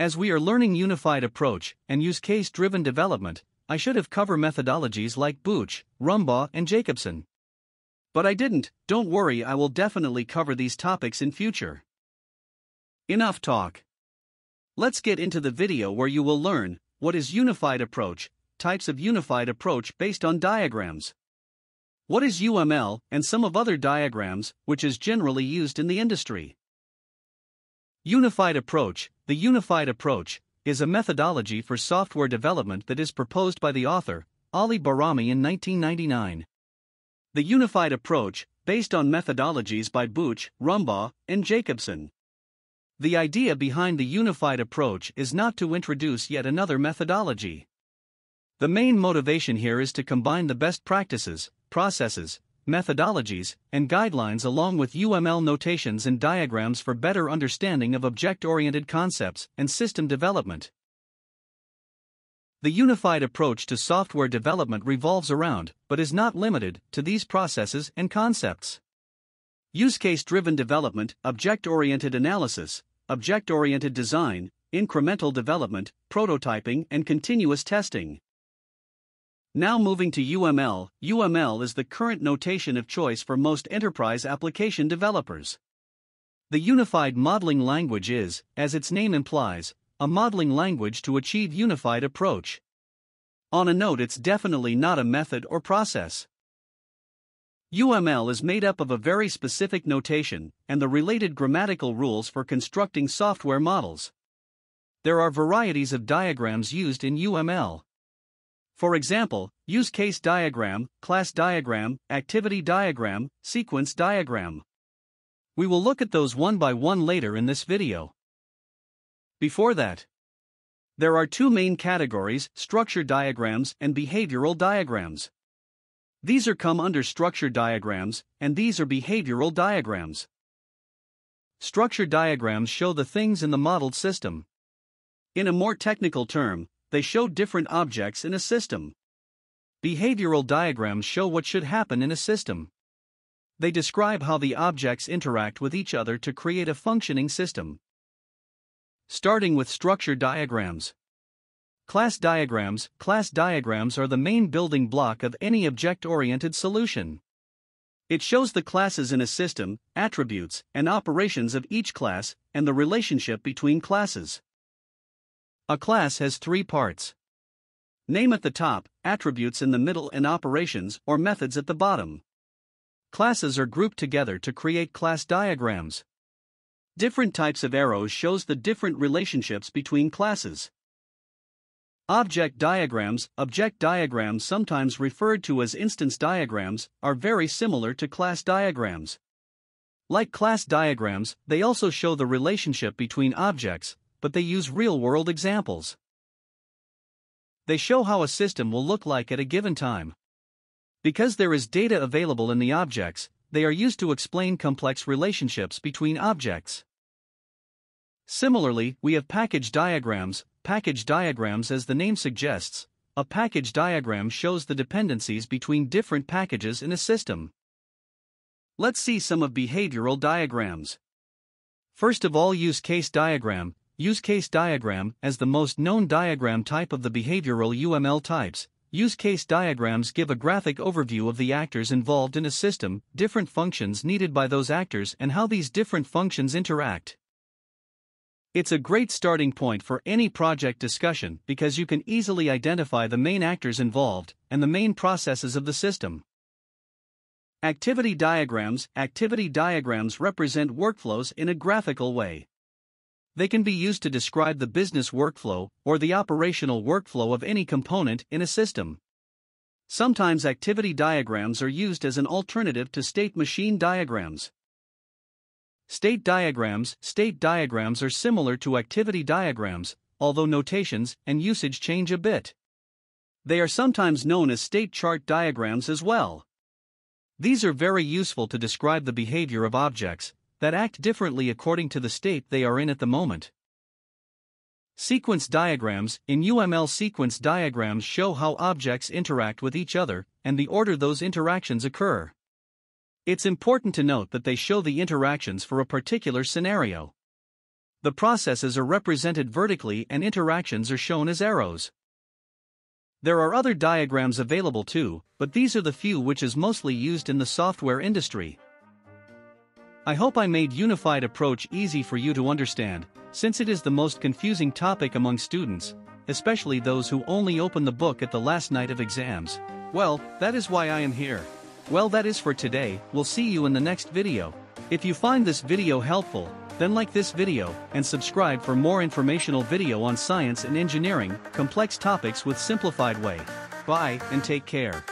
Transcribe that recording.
As we are learning unified approach and use case driven development, I should have covered methodologies like Booch, Rumbaugh, and Jacobson. But I didn't, don't worry, I will definitely cover these topics in future. Enough talk. Let's get into the video where you will learn what is unified approach, types of unified approach based on diagrams. What is UML and some of other diagrams which is generally used in the industry. Unified approach The unified approach is a methodology for software development that is proposed by the author, Ali Bahrami in 1999. The unified approach, based on methodologies by Booch, Rumbaugh, and Jacobson. The idea behind the unified approach is not to introduce yet another methodology. The main motivation here is to combine the best practices, processes, methodologies, and guidelines along with UML notations and diagrams for better understanding of object oriented concepts and system development. The unified approach to software development revolves around, but is not limited, to these processes and concepts. Use case driven development, object oriented analysis, object oriented design, incremental development, prototyping, and continuous testing. Now moving to UML, UML is the current notation of choice for most enterprise application developers. The Unified Modeling Language is, as its name implies, a modeling language to achieve unified approach. On a note, it's definitely not a method or process. UML is made up of a very specific notation and the related grammatical rules for constructing software models. There are varieties of diagrams used in UML. For example, use case diagram, class diagram, activity diagram, sequence diagram. We will look at those one by one later in this video. Before that, there are two main categories structure diagrams and behavioral diagrams. These are come under structure diagrams, and these are behavioral diagrams. Structure diagrams show the things in the modeled system. In a more technical term, they show different objects in a system. Behavioral diagrams show what should happen in a system. They describe how the objects interact with each other to create a functioning system. Starting with structure diagrams. Class diagrams Class diagrams are the main building block of any object oriented solution. It shows the classes in a system, attributes, and operations of each class, and the relationship between classes. A class has three parts. Name at the top, attributes in the middle, and operations or methods at the bottom. Classes are grouped together to create class diagrams. Different types of arrows shows the different relationships between classes. Object diagrams, object diagrams sometimes referred to as instance diagrams, are very similar to class diagrams. Like class diagrams, they also show the relationship between objects, but they use real world examples. They show how a system will look like at a given time. Because there is data available in the objects, they are used to explain complex relationships between objects. Similarly, we have package diagrams. Package diagrams, as the name suggests, a package diagram shows the dependencies between different packages in a system. Let's see some of behavioral diagrams. First of all, use case diagram. Use case diagram, as the most known diagram type of the behavioral UML types, use case diagrams give a graphic overview of the actors involved in a system, different functions needed by those actors, and how these different functions interact. It's a great starting point for any project discussion because you can easily identify the main actors involved and the main processes of the system. Activity diagrams Activity diagrams represent workflows in a graphical way. They can be used to describe the business workflow or the operational workflow of any component in a system. Sometimes activity diagrams are used as an alternative to state machine diagrams. State diagrams State diagrams are similar to activity diagrams, although notations and usage change a bit. They are sometimes known as state chart diagrams as well. These are very useful to describe the behavior of objects, that act differently according to the state they are in at the moment. Sequence diagrams In UML, sequence diagrams show how objects interact with each other and the order those interactions occur. It's important to note that they show the interactions for a particular scenario. the processes are represented vertically and interactions are shown as arrows. There are other diagrams available too, but these are the few which is mostly used in the software industry. I hope I made unified approach easy for you to understand, since it is the most confusing topic among students, especially those who only open the book at the last night of exams. Well, that is why I am here. Well that is for today, we'll see you in the next video. If you find this video helpful, then like this video and subscribe for more informational video on science and engineering, complex topics with simplified way. Bye and take care.